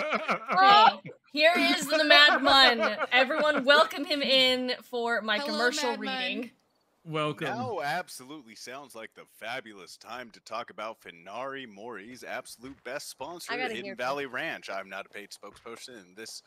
Hey, here is the Mad Mun. Everyone, welcome him in for my Hello, commercial Mad Mun. reading. Welcome. Now absolutely sounds like the fabulous time to talk about Fenari Mori's absolute best sponsor, I Hidden from- Valley Ranch. I'm not a paid spokesperson, and this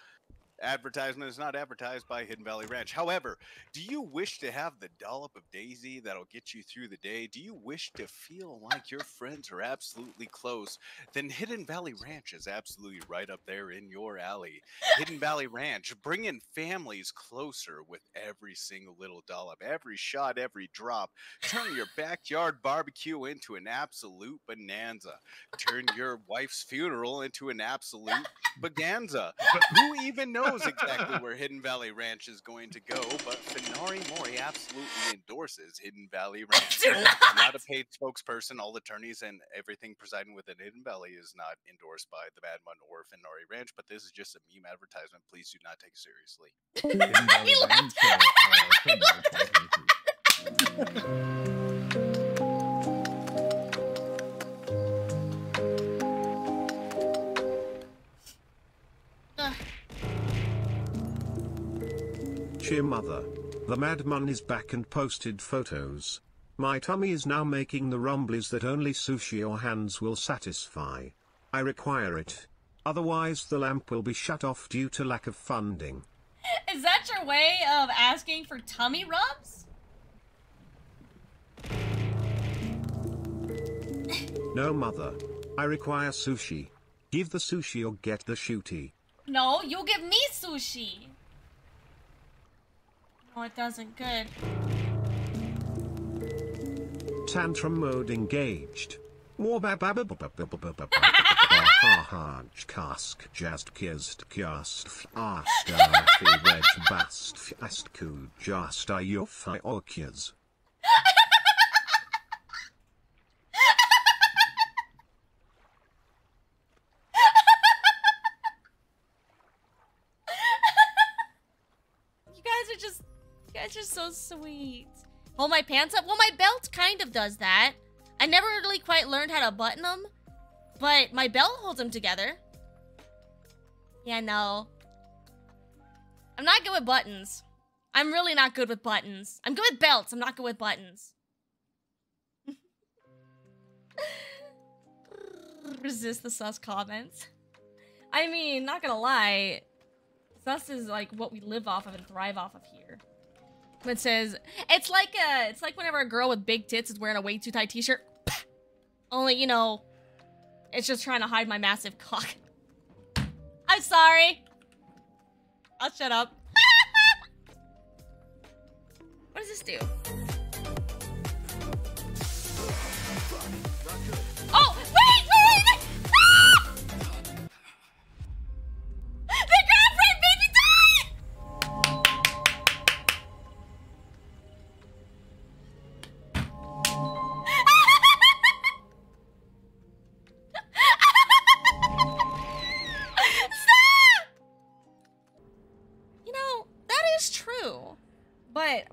advertisement is not advertised by Hidden Valley Ranch. However, do you wish to have the dollop of Daisy that'll get you through the day? Do you wish to feel like your friends are absolutely close? Then Hidden Valley Ranch is absolutely right up there in your alley. Hidden Valley Ranch, bringing families closer with every single little dollop, every shot, every drop. Turn your backyard barbecue into an absolute bonanza. Turn your wife's funeral into an absolute bonanza. But who even knows exactly where Hidden Valley Ranch is going to go? But Fenari Mori absolutely endorses Hidden Valley Ranch. Do I'm not a paid spokesperson. All attorneys and everything presiding within Hidden Valley is not endorsed by the Bad Mun or Fenari Ranch, but this is just a meme advertisement. Please do not take it seriously. Hidden Valley He Ranch, Cheer mother. The madman is back and posted photos. My tummy is now making the rumblies that only sushi or hands will satisfy. I require it. Otherwise the lamp will be shut off due to lack of funding. Is that your way of asking for tummy rubs? No mother. I require sushi. Give the sushi or get the shooty. No, you give me sushi. It doesn't. Good. Tantrum mode engaged. Harj kask kissed kist kast asta red bast fast ku jast ayuf. Guys are so sweet. Hold my pants up. Well, my belt kind of does that. I never really quite learned how to button them, but my belt holds them together. Yeah, no. I'm not good with buttons. I'm really not good with buttons. I'm good with belts. I'm not good with buttons. Resist the sus comments. I mean, not gonna lie, sus is like what we live off of and thrive off of here. It says it's like uh it's like whenever a girl with big tits is wearing a way too tight t-shirt. Only you know, it's just trying to hide my massive cock. I'm sorry. I'll shut up. what does this do?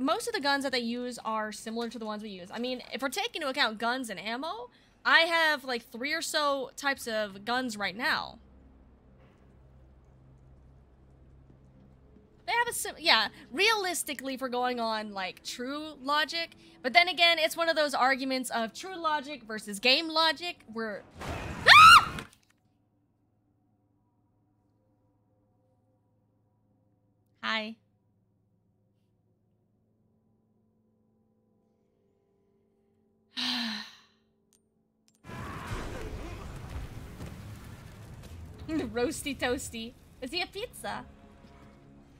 Most of the guns that they use are similar to the ones we use. I mean, if we're taking into account guns and ammo, I have like three or so types of guns right now. They have a sim- yeah. Realistically, for going on like true logic, but then again, it's one of those arguments of true logic versus game logic. Where hi. Roasty toasty. Is he a pizza?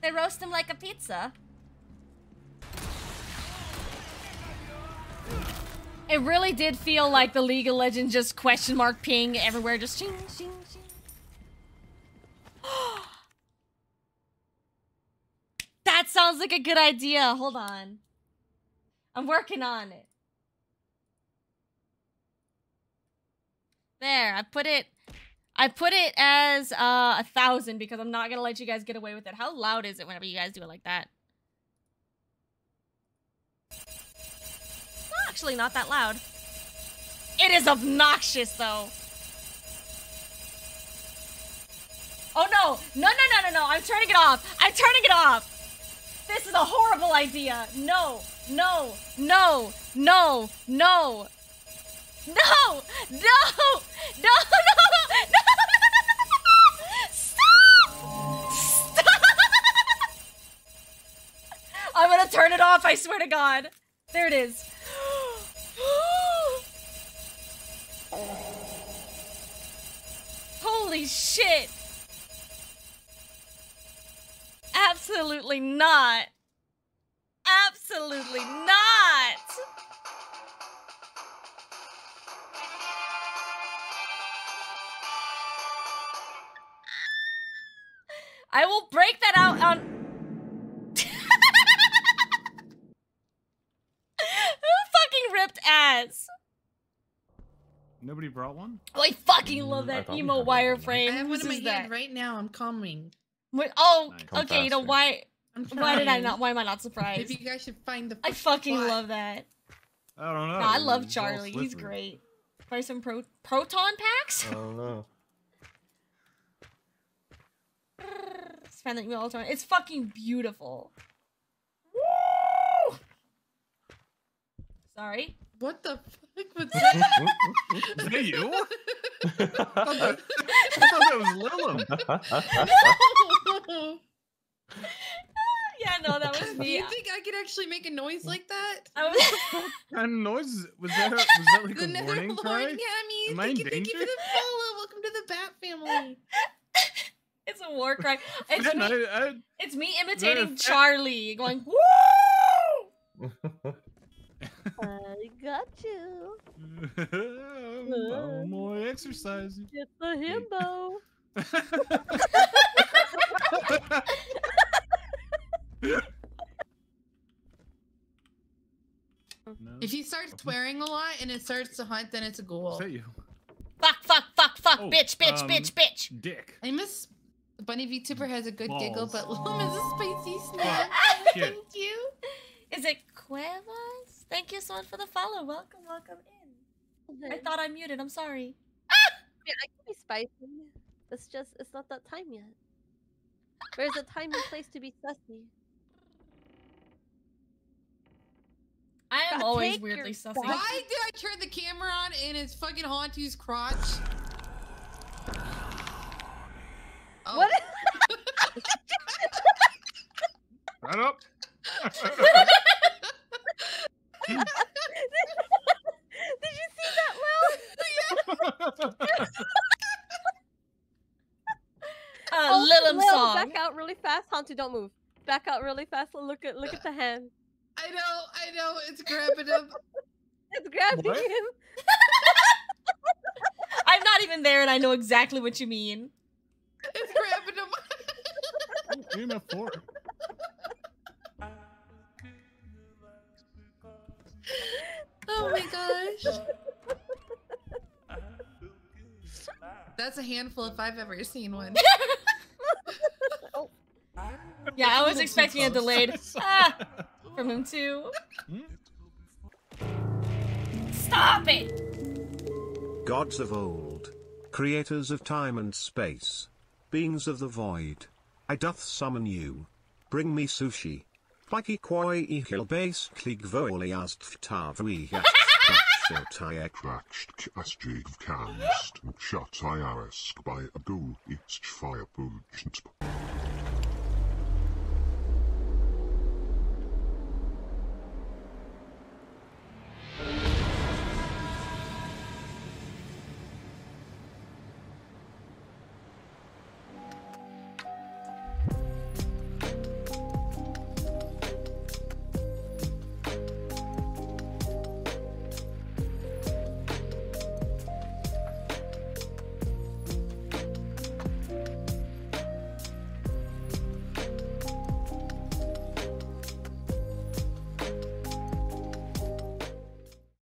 They roast him like a pizza. It really did feel like the League of Legends just question mark ping everywhere, just shing, shing, shing. that sounds like a good idea. Hold on. I'm working on it. There, I put it I put it as uh, a thousand because I'm not gonna let you guys get away with it. How loud is it whenever you guys do it like that? It's actually not that loud. It is obnoxious though. Oh no! No, no, no, no, no! I'm turning it off! I'm turning it off! This is a horrible idea! No! No! No! No! No! No! No! No! No! No! Stop! Stop! I'm gonna turn it off, I swear to God. There it is. Holy shit! Absolutely not! Absolutely not! I will break that out on. Who fucking ripped ass? Nobody brought one? Oh, I fucking Mm, love that thought emo had one. I wireframe. I have one in my hand that? right now. I'm coming. Wait, oh, Nice. Okay. You know why? I'm Why did I not? Why am I not surprised? Maybe you guys should find the. I fucking spot. love that. I don't know. No, I love It's Charlie. He's great. Buy some pro proton packs. I don't know. Spend that email all the time. It's fucking beautiful. Woo! Sorry. What the fuck was that? Is that you? I thought that, I thought that was Lilum. no. Yeah, no, that was me. Do you think I could actually make a noise like that? I was. What kind of noise was that? Was that like the a warning Netherlord cry? Cammy, Am I thank in you, thank you for the follow. Welcome to the Bat family. It's a war cry. It's Man, me. I, I, It's me imitating Yes. Charlie, going woo. I got you. I'm more exercising. Get the himbo. If you start swearing a lot and it starts to hunt, then it's a Is ghoul. that you? Fuck, fuck, fuck, fuck, Oh, bitch, bitch, um, bitch, bitch. Dick. I miss Bunny VTuber has a good giggle, but Loom is a spicy snack. Thank you. Is it Cuevas? Thank you so much for the follow. Welcome, welcome in. I mm-hmm. thought I muted. I'm sorry. mean, I can be spicy. It's just, it's not that time yet. There's a time and place to be sussy. I am God, always weirdly your sussy. Why did I turn the camera on and it's fucking Hantu's crotch? Oh. What? Shut up. Did you see that, Lil? Uh, Oh, Lilum Lil, song. Back out really fast. Hantu, don't move. Back out really fast. Look at look at the hand. I know, I know, it's grabbing him. It's grabbing What? him. I'm not even there, and I know exactly what you mean. It's grabbing him. Give me my fork. Gosh. That's a handful if I've ever seen one. Yeah, I was expecting a delayed ah from him too. Stop it! Gods of old, creators of time and space, beings of the void, I doth summon you. Bring me sushi. Plaki kwai ihil base klig voliast Świętaya by a Gul Istshvaya Punchtp.